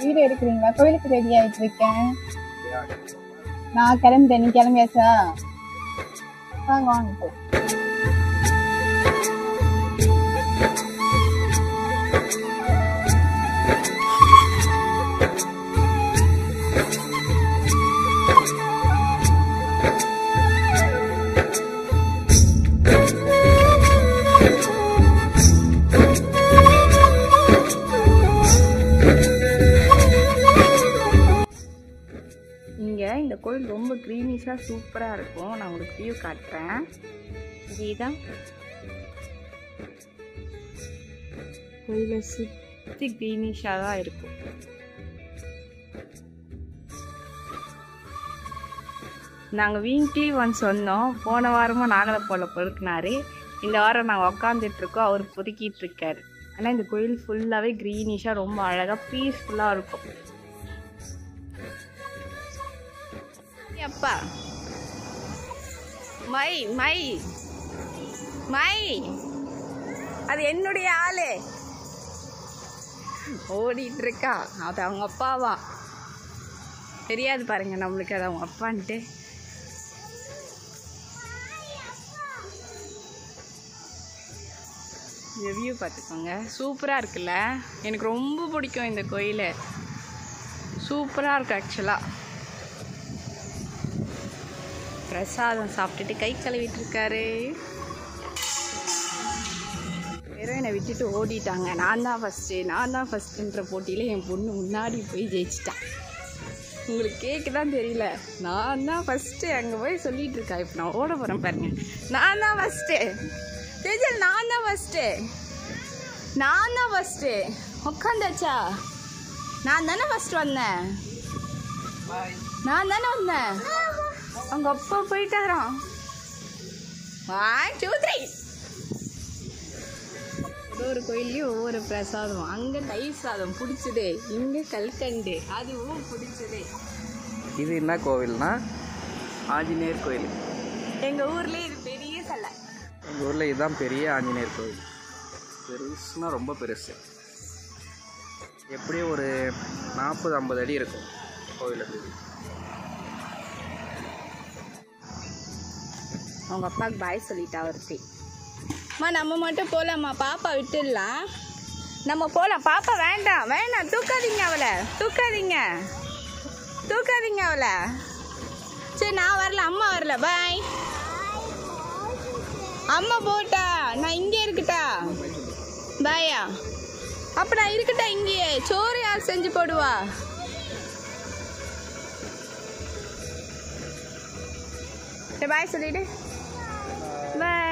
வீடு எடுக்கிறீங்களா? கோயிலுக்கு ரெடி ஆயிட்டு இருக்கேன் நான் கிளம்பிட்டேன் நீ கிளம்பியாச்சா? வாங்க வாங்க கோயில் ரொம்ப க்ரீனிஷாக சூப்பராக இருக்கும். நான் உங்களுக்கு வியூ காட்டுறேன். இதுதான் கோயிலை சுற்றி க்ரீனிஷாக தான் இருக்கும். நாங்கள் வீக்லி ஒன்ஸ் வந்தோம். போன வாரமும் நாங்கள போல பொறுக்கினாரு. இந்த வாரம் நாங்கள் உக்காந்துட்டு இருக்கோம் அவர் பொறுக்கிட்டு இருக்காரு ஆனால் இந்த கோயில் ஃபுல்லாகவே க்ரீனிஷாக ரொம்ப அழகாக பீஸ்ஃபுல்லாக இருக்கும். அப்பா. My my my. அது என்னுடைய ஆளு. ஓடிட்டு இருக்கா அது அவங்க அப்பாவா? தெரியாது பாருங்க நம்மளுக்கு அது அவங்க அப்பான்ட்டு. இந்த வியூ பார்த்துக்கோங்க. சூப்பராக இருக்குல்ல? எனக்கு ரொம்ப பிடிக்கும் இந்த கோயில். சூப்பராக இருக்குது ஆக்சுவலாக பிரசாதம் சாப்பிட்டுட்டு கை கழுவிட்டு இருக்காரு. ஹீரோயினை என்னை விட்டுட்டு ஓடிட்டாங்க. நான் தான் ஃபஸ்ட்டு நான் தான் ஃபஸ்ட்டுன்ற போட்டியில் என் பொண்ணு முன்னாடி போய் ஜெயிச்சிட்டான் உங்களுக்கு கேட்க தான் தெரியல. நான் தான் ஃபஸ்ட்டு அங்கே போய் சொல்லிகிட்டு இருக்கா. இப்போ நான் ஓட போகிறேன் பாருங்க. நான் தான் ஃபஸ்ட்டு தேஜல் நான் தான் ஃபஸ்ட்டு நான் தான் ஃபஸ்ட்டு உட்காந்தாச்சா நான் தானே ஃபஸ்ட்டு வந்தேன். நான் தானே வந்தேன். அவங்க அப்பா போயிட்டாராம் ஒன் டூ த்ரீ ஒவ்வொரு கோயில்லையும் ஒவ்வொரு பிரசாதம். அங்கே தயிர் சாதம் பிடிச்சது இங்கே கல்கண்டு. அதுவும் பிடிச்சது. இது என்ன கோவில்னா? ஆஞ்சநேயர் கோயில். எங்கள் ஊர்லேயே இது பெரிய சிலை. எங்கள் ஊரில் இதுதான் பெரிய ஆஞ்சநேயர் கோவில். பெருசுனா ரொம்ப பெருசு. எப்படியும் ஒரு நாற்பது ஐம்பது அடி இருக்கும் கோவிலுக்கு. அவங்க அப்பாவுக்கு பாய் சொல்லிட்டா ஒருத்தி அம்மா நம்ம மட்டும் போகலாம்மா பாப்பா விட்டுடலாம் நம்ம போகலாம் பாப்பா வேண்டாம். வேண்டாம் தூக்காதீங்க அவளை. தூக்காதீங்க. தூக்காதீங்க அவளை. சரி நான் வரல. அம்மா வரல. பாய் அம்மா போட்டா. நான் இங்கே இருக்கட்டா. பாயா அப்போ நான் இருக்கட்டா இங்கேயே. சோறு யார் செஞ்சு போடுவா? பாய் சொல்லிடு.